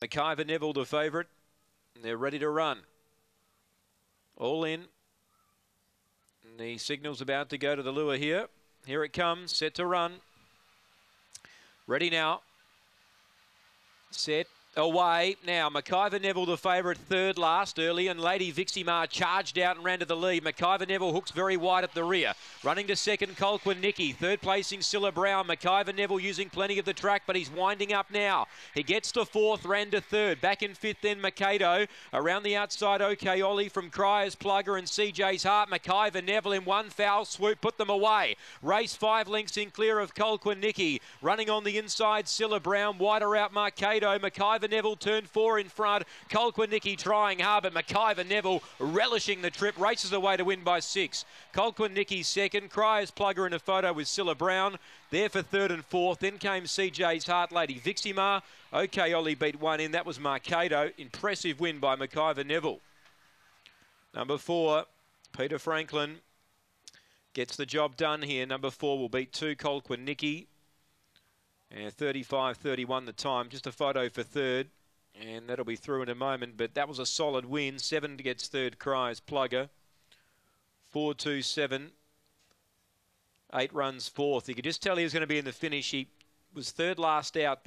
McIver Neville, the favourite. They're ready to run. All in. The signal's about to go to the lure here. Here it comes, set to run. Ready now. Set away. Now, McIver Neville, the favourite, third last early, and Lady Viximar charged out and ran to the lead. McIver Neville hooks very wide at the rear. Running to second, Colquhoun Nicky. Third placing, Cilla Brown. McIver Neville using plenty of the track, but he's winding up now. He gets to fourth, ran to third. Back in fifth, then Mikado. Around the outside, OK Ollie from Cryers Plugger and CJ's Heart. McIver Neville in one foul swoop, put them away. Race five lengths in clear of Colquhoun Nicky. Running on the inside, Cilla Brown. Wider out, Mikado. McIver Neville turned four in front. Colquhoun Nicky trying hard, but McIver Neville relishing the trip. Races away to win by six. Colquhoun Nicky second. Cryers Plugger in a photo with Cilla Brown. There for third and fourth. Then came CJ's Heart Lady Viximar. OK, Ollie beat one in. That was Mikado. Impressive win by McIver Neville. Number four, Peter Franklin gets the job done here. Number four will beat two, Colquhoun Nicky. And 35-31 the time. Just a photo for third. And that'll be through in a moment. But that was a solid win. Seven gets third, Cryers Plugger. Four, two, seven. Eight runs fourth. You could just tell he was going to be in the finish. He was third last out.